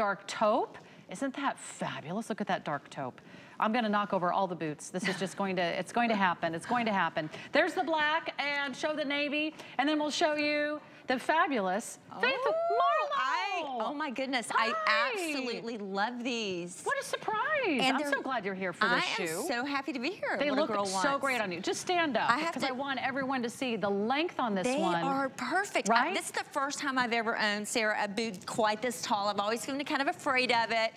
dark taupe. Isn't that fabulous? Look at that dark taupe. I'm gonna knock over all the boots. This is just going to, it's going to happen. It's going to happen. There's the black and show the navy, and then we'll show you the fabulous oh, Faith Marlowe. I, oh my goodness, Hi. I absolutely love these. What a surprise. And I'm so glad you're here for this I shoe. I am so happy to be here. They look so great on you. Just stand up because I, I, want everyone to see the length on this they one. They are perfect. Right? I, this is the first time I've ever owned, Sarah, a boot quite this tall. I've always been kind of afraid of it.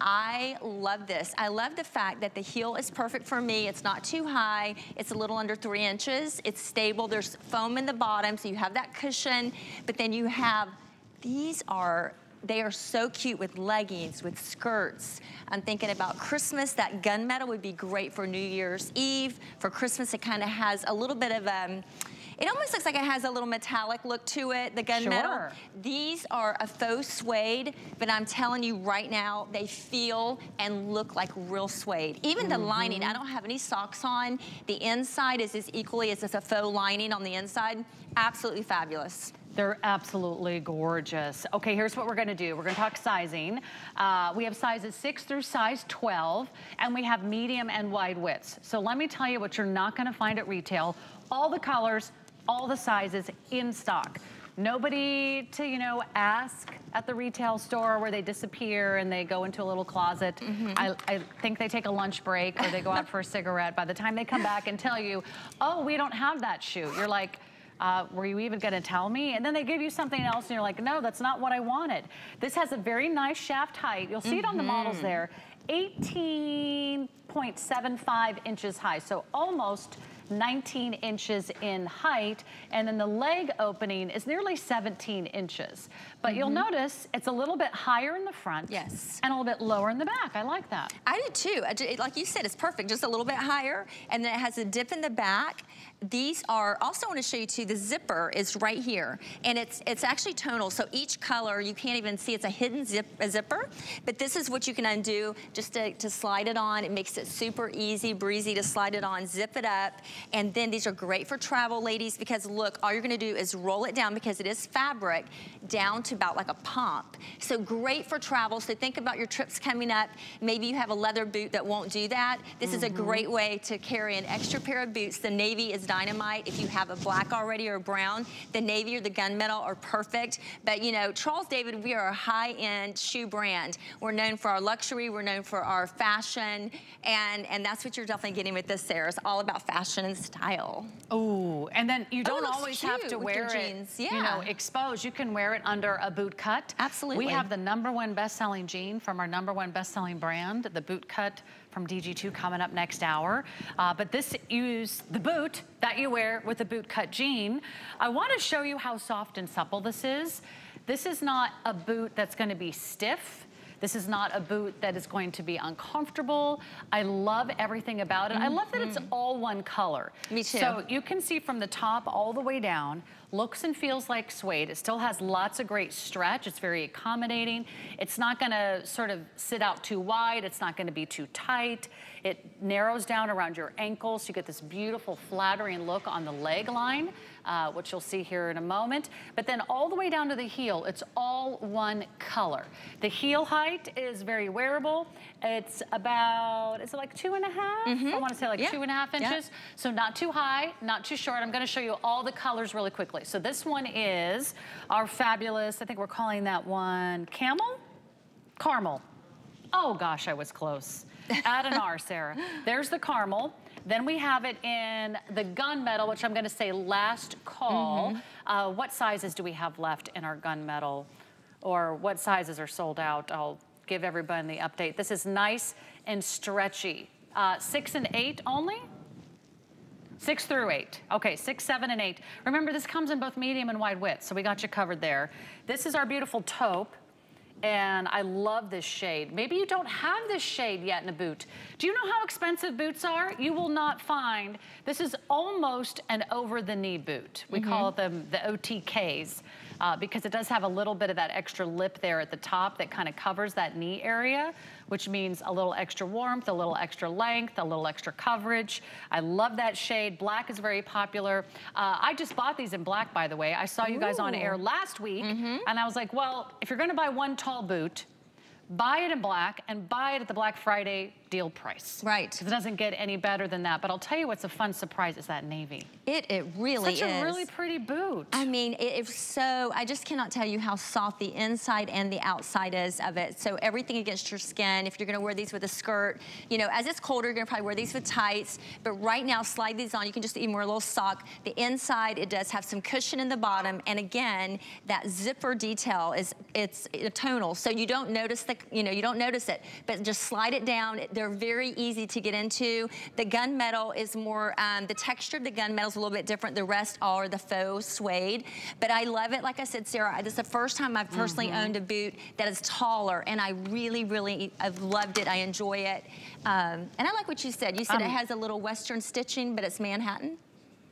I love this. I love the fact that the heel is perfect for me. It's not too high. It's a little under three inches. It's stable. There's foam in the bottom, so you have that cushion. But then you have, these are they are so cute with leggings, with skirts. I'm thinking about Christmas. That gunmetal would be great for New Year's Eve. For Christmas, it kind of has a little bit of, um, it almost looks like it has a little metallic look to it, the gunmetal. Sure. These are a faux suede, but I'm telling you right now, they feel and look like real suede. Even mm -hmm. the lining, I don't have any socks on. The inside is as equally as a faux lining on the inside. Absolutely fabulous. They're absolutely gorgeous. Okay, here's what we're gonna do. We're gonna talk sizing. Uh, we have sizes six through size 12, and we have medium and wide widths. So let me tell you what you're not gonna find at retail. All the colors, all the sizes in stock. Nobody to, you know, ask at the retail store where they disappear and they go into a little closet. Mm -hmm. I, I, think they take a lunch break or they go out for a cigarette. By the time they come back and tell you, oh, we don't have that shoe, you're like, uh, were you even gonna tell me? And then they give you something else and you're like, no, that's not what I wanted. This has a very nice shaft height. You'll see mm -hmm. it on the models mm-hmm. there. 18 6.75 inches high, so almost 19 inches in height, and then the leg opening is nearly 17 inches. But mm -hmm. you'll mm-hmm. notice it's a little bit higher in the front. Yes. And a little bit lower in the back. I like that. I do too. Like you said, it's perfect. Just a little bit higher, and then it has a dip in the back. These are, also want to show you too, the zipper is right here. And it's it's actually tonal, so each color, you can't even see, it's a hidden zip, a zipper. But this is what you can undo just to, to slide it on. It makes it super easy, breezy to slide it on, zip it up. And then these are great for travel, ladies, because look, all you're gonna do is roll it down because it is fabric down to about like a pump. So great for travel. So think about your trips coming up. Maybe you have a leather boot that won't do that. This mm -hmm. is a mm-hmm. great way to carry an extra pair of boots. The navy is dynamite. If you have a black already or brown, the navy or the gunmetal are perfect. But you know, Charles David, we are a high-end shoe brand. We're known for our luxury. We're known for our fashion. And, and that's what you're definitely getting with this, Sarah. It's all about fashion and style style. Oh, and then you don't oh, always have to wear it, jeans. Yeah. you know, exposed. You can wear it under a boot cut. Absolutely. We have the number one best-selling jean from our number one best-selling brand, the boot cut from DG2 coming up next hour. Uh, but this use the boot that you wear with the boot cut jean. I want to show you how soft and supple this is. This is not a boot that's going to be stiff. This is not a boot that is going to be uncomfortable. I love everything about it. Mm -hmm. I love that it's mm-hmm. all one color. Me too. So you can see from the top all the way down, looks and feels like suede. It still has lots of great stretch. It's very accommodating. It's not gonna sort of sit out too wide. It's not gonna be too tight. It narrows down around your ankles. So you get this beautiful flattering look on the leg line uh, which you'll see here in a moment. But then all the way down to the heel, it's all one color. The heel height is very wearable. It's about, is it like two and a half? Mm -hmm. I wanna say like yeah. two and a half inches. Yeah. So not too high, not too short. I'm gonna show you all the colors really quickly. So this one is our fabulous, I think we're calling that one camel? Caramel. Oh gosh, I was close. Add an R, Sarah. There's the caramel. Then we have it in the gunmetal, which I'm gonna say last call. Mm -hmm. uh, what sizes do we have left in our gunmetal? Or what sizes are sold out? I'll give everybody the update. This is nice and stretchy. Uh, six and eight only? Six through eight. Okay, six, seven, and eight. Remember, this comes in both medium and wide width, so we got you covered there. This is our beautiful taupe and I love this shade. Maybe you don't have this shade yet in a boot. Do you know how expensive boots are? You will not find, this is almost an over the knee boot. We mm -hmm. call them the OTKs uh, because it does have a little bit of that extra lip there at the top that kind of covers that knee area, which means a little extra warmth, a little extra length, a little extra coverage. I love that shade. Black is very popular. Uh, I just bought these in black, by the way. I saw you guys Ooh. on air last week, mm -hmm. and I was like, well, if you're gonna buy one tall boot, buy it in black and buy it at the Black Friday deal price. Right. Because it doesn't get any better than that. But I'll tell you what's a fun surprise is that navy. It, it really Such is. Such a really pretty boot. I mean, it is so, I just cannot tell you how soft the inside and the outside is of it. So everything against your skin, if you're gonna wear these with a skirt, you know, as it's colder, you're gonna probably wear these with tights. But right now, slide these on. You can just even wear a little sock. The inside, it does have some cushion in the bottom. And again, that zipper detail is, it's tonal. So you don't notice the, you know, you don't notice it, but just slide it down. They're very easy to get into. The gunmetal is more, um, the texture of the gunmetal is a little bit different. The rest are the faux suede. But I love it. Like I said, Sarah, this is the first time I've personally Mm-hmm. owned a boot that is taller, and I really, really, I've loved it. I enjoy it. Um, and I like what you said. You said it Um, has a little Western stitching, but it's Manhattan.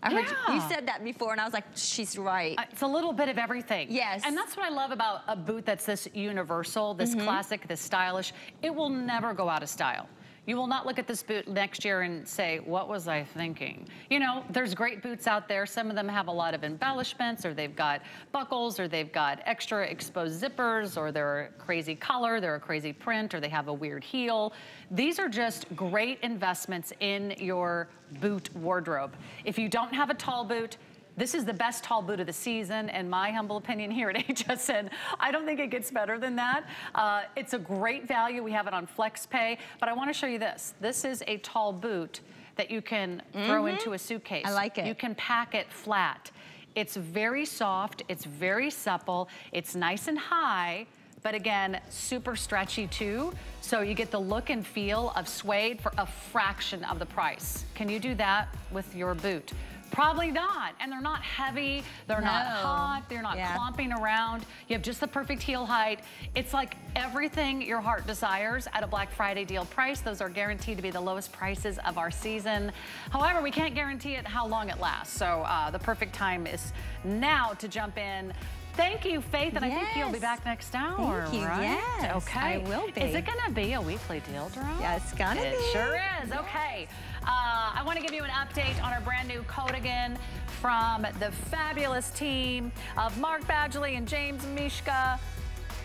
I heard you, you said that before, and I was like, she's right. Uh, It's a little bit of everything. Yes. And that's what I love about a boot that's this universal, this Mm-hmm. classic, this stylish. It will never go out of style. You will not look at this boot next year and say, what was I thinking? You know, there's great boots out there. Some of them have a lot of embellishments or they've got buckles or they've got extra exposed zippers or they're a crazy color, they're a crazy print or they have a weird heel. These are just great investments in your boot wardrobe. If you don't have a tall boot, this is the best tall boot of the season, in my humble opinion here at HSN. I don't think it gets better than that. Uh, it's a great value. We have it on FlexPay, but I want to show you this. This is a tall boot that you can throw into a suitcase. Mm-hmm. I like it. You can pack it flat. It's very soft. It's very supple. It's nice and high. But again, super stretchy too. So you get the look and feel of suede for a fraction of the price. Can you do that with your boot? Probably not. And they're not heavy. They're not hot. They're not Yeah. clomping around. You have just the perfect heel height. It's like everything your heart desires at a Black Friday deal price. Those are guaranteed to be the lowest prices of our season. However, we can't guarantee it how long it lasts. So uh, the perfect time is now to jump in. Thank you, Faith, and I think you'll be back next hour, Thank you, right? yes, Okay. I will be. Is it gonna be a weekly deal drop? Yeah, it's gonna It be. sure is. Okay. Uh, I want to give you an update on our brand new Coatigan from the fabulous team of Mark Badgley and James Mischka.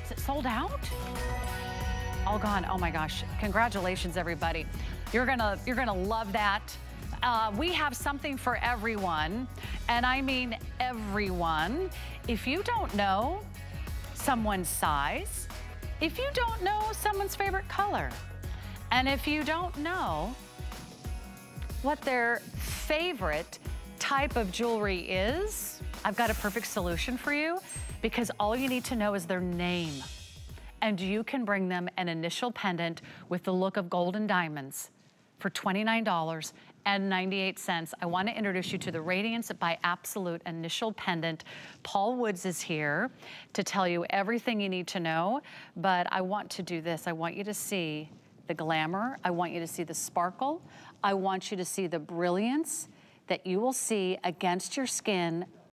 Is it sold out? All gone. Oh my gosh. Congratulations, everybody. You're gonna you're gonna love that. Uh, we have something for everyone, and I mean everyone. If you don't know someone's size, if you don't know someone's favorite color, and if you don't know what their favorite type of jewelry is, I've got a perfect solution for you because all you need to know is their name. And you can bring them an initial pendant with the look of gold and diamonds for $29.98. I want to introduce you to the Radiance by Absolute initial pendant. Paul Woods is here to tell you everything you need to know, but I want to do this. I want you to see the glamour. I want you to see the sparkle. I want you to see the brilliance that you will see against your skin